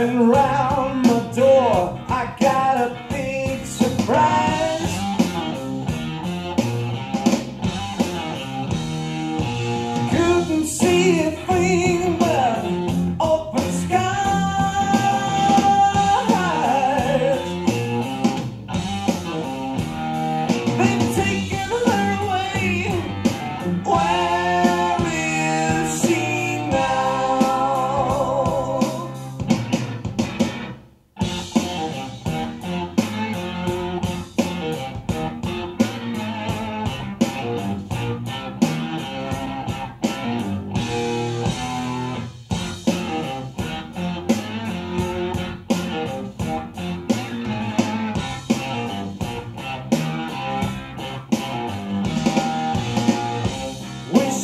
and round.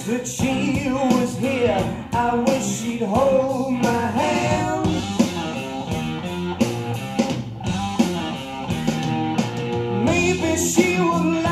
That she was here. I wish she'd hold my hand. Maybe she would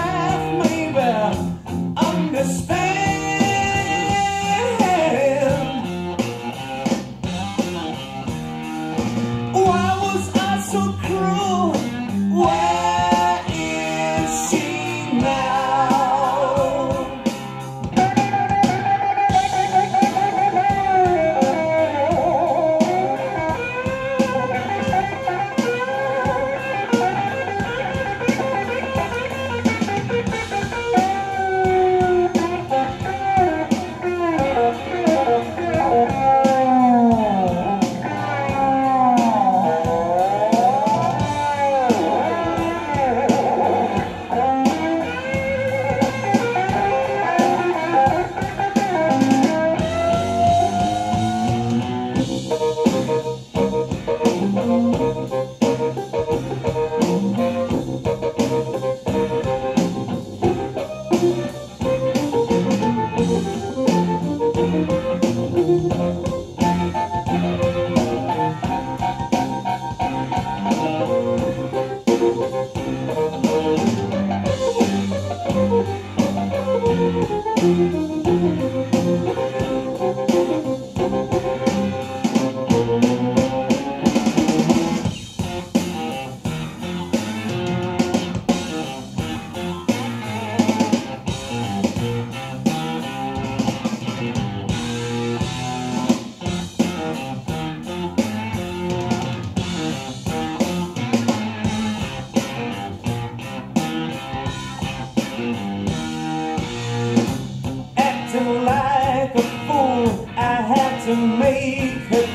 make her